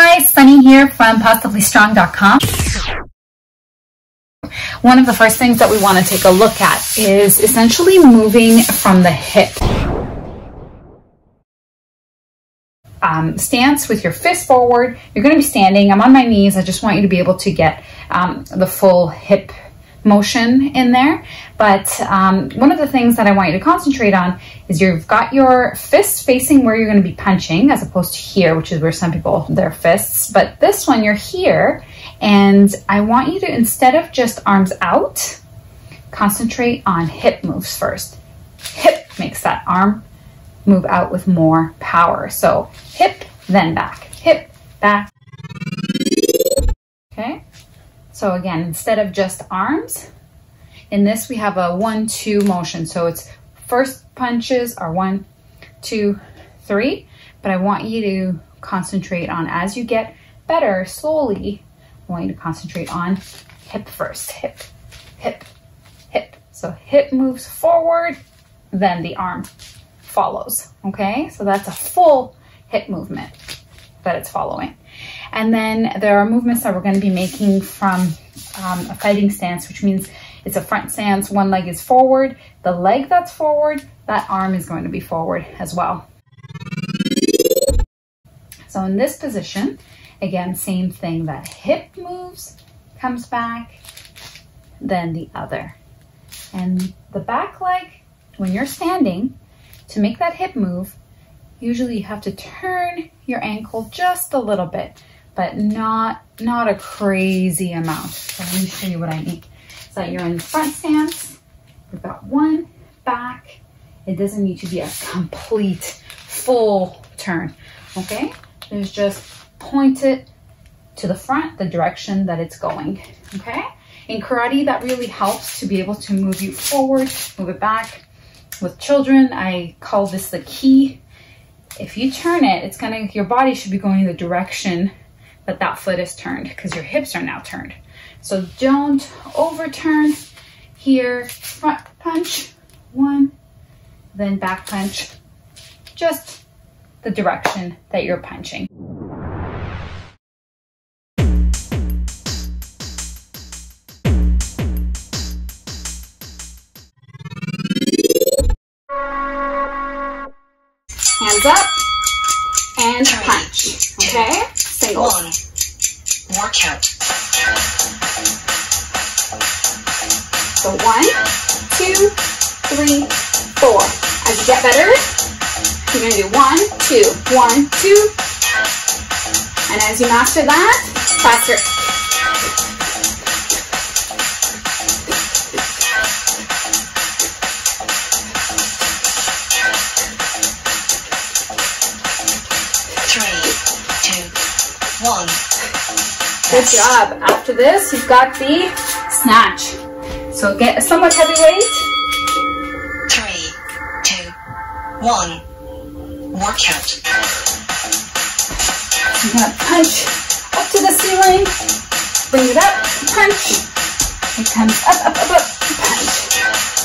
Hi, Sunny here from positivelystrong.com. One of the first things that we want to take a look at is essentially moving from the hip. Um, stance with your fist forward. You're going to be standing. I'm on my knees. I just want you to be able to get um, the full hip motion in there. But um, one of the things that I want you to concentrate on is you've got your fists facing where you're going to be punching as opposed to here, which is where some people, hold their fists. But this one, you're here. And I want you to, instead of just arms out, concentrate on hip moves first. Hip makes that arm move out with more power. So hip, then back, hip, back. Okay. So again, instead of just arms, in this we have a one, two motion. So it's first punches are one, two, three, but I want you to concentrate on as you get better slowly, I want you to concentrate on hip first, hip, hip, hip. So hip moves forward, then the arm follows, okay? So that's a full hip movement that it's following. And then there are movements that we're going to be making from um, a fighting stance, which means it's a front stance. One leg is forward. The leg that's forward, that arm is going to be forward as well. So in this position, again, same thing. That hip moves, comes back, then the other. And the back leg, when you're standing, to make that hip move, usually you have to turn your ankle just a little bit but not, not a crazy amount. So let me show you what I mean. So you're in front stance, we've got one, back. It doesn't need to be a complete full turn, okay? There's just point it to the front, the direction that it's going, okay? In karate, that really helps to be able to move you forward, move it back. With children, I call this the key. If you turn it, it's gonna, your body should be going the direction that that foot is turned because your hips are now turned. So don't overturn here, front punch, one, then back punch, just the direction that you're punching. Hands up and punch, okay? One. Workout. So one, two, three, four. As you get better, you're gonna do one, two, one, two. And as you master that, faster. Good job. After this, you've got the snatch. So get a somewhat heavy weight. Three, two, one. Workout. You're gonna punch up to the ceiling. Bring it up, punch. It comes up, up, up, up, punch.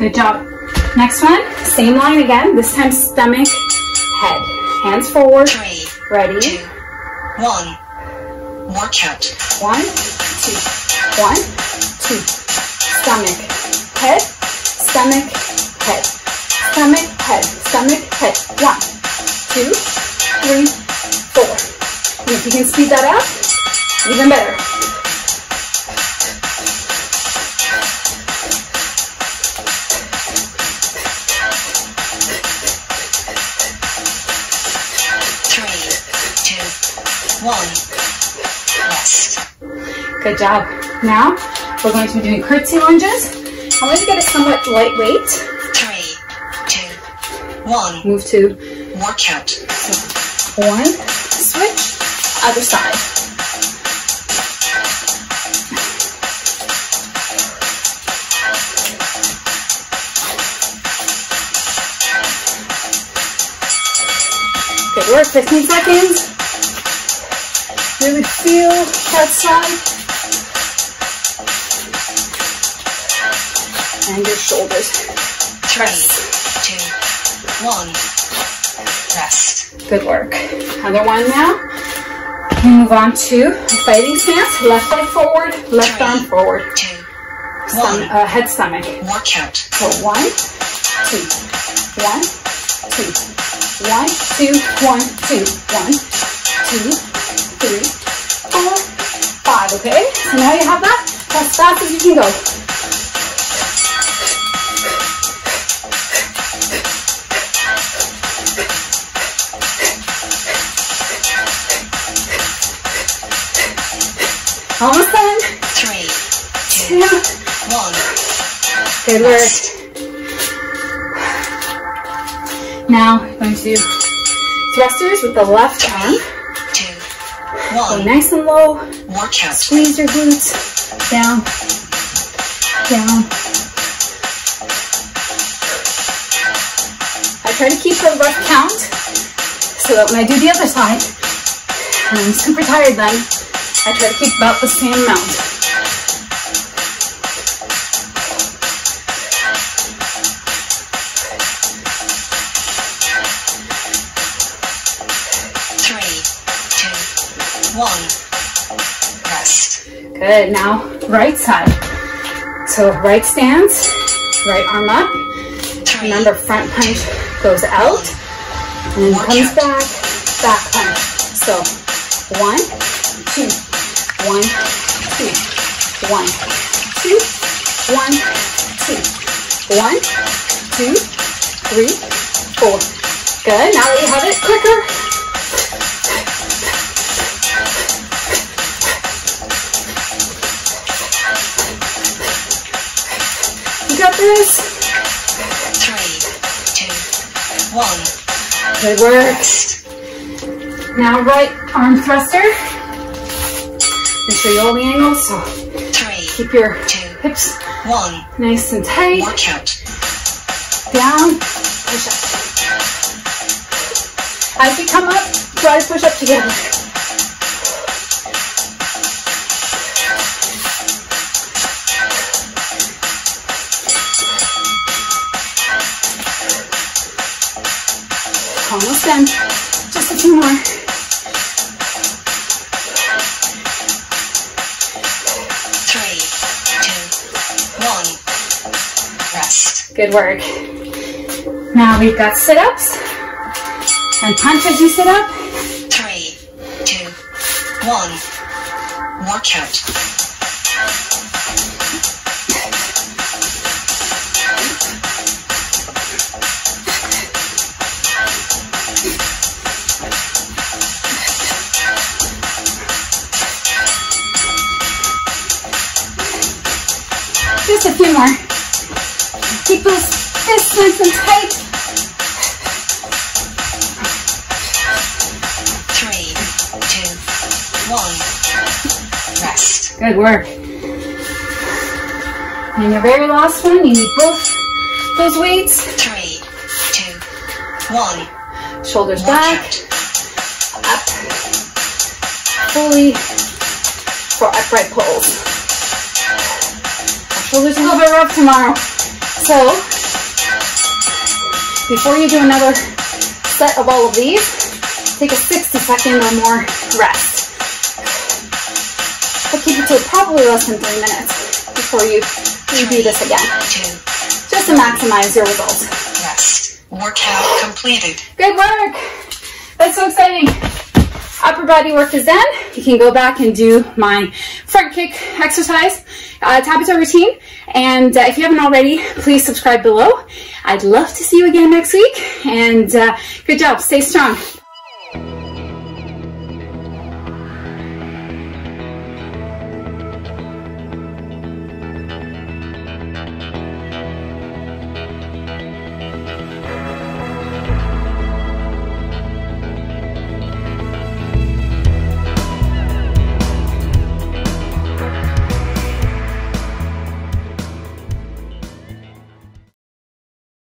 Good job. Next one, same line again, this time stomach, head. Hands forward. Three. Ready. Two. One. Workout. One, two. One, two. Stomach, head, stomach, head. Stomach, head, stomach, head. One, two, three, four. And if you can speed that up, even better. Good job. Now, we're going to be doing curtsy lunges. I'm going to get a somewhat lightweight. Three, two, one. Move to workout. One, switch, other side. Good work, 15 seconds. Really feel that side. And your shoulders. Three, two, one. Rest. Good work. Other one now. We move on to fighting stance. Left leg forward, left arm forward. Two, Stom- one. uh, head stomach. More count. So one, two, one, two, one, two, one, two, one, two, three, four, five. Okay. So now you have that as fast as you can go. Almost done. Three, Two. one. Good work. Now we're going to do thrusters with the left arm. Two, Go one. nice and low. More count. Squeeze your glutes down, down. I try to keep a rough count so that when I do the other side, and I'm super tired then, I try to keep about the same amount. Three, two, one. Rest. Good. Now, right side. So, right stance, right arm up. Three, Remember, front punch goes out and then comes back, back punch. So, one, two, one, two, one, two, one, two, one, two, three, four. Good. Now that you have it, quicker. You got this. three, two, one. Good work. Now right arm thruster. Make sure you hold the angles, so Three, keep your two, hips one. nice and tight. More count. Down, push up. As you come up, try to push up together. Almost done. Just a few more. Good work. Now we've got sit-ups and punch as you sit up. Three, two, one. More count. Just a few more. Keep those fists nice and tight. Three, two, one. Rest. Good work. And your very last one, you need both those weights. Three, two, one. Shoulders back, up, fully for upright pulls. Our shoulders a little bit rough tomorrow. So, before you do another set of all of these, take a 60 second or more rest. But keep it to probably less than three minutes before you redo this again, Two, just to maximize your results. rest. Workout completed. Good work. That's so exciting. Upper body work is done. You can go back and do my front kick exercise, uh, Tabata routine. And uh, if you haven't already, please subscribe below. I'd love to see you again next week. And uh, good job. Stay strong.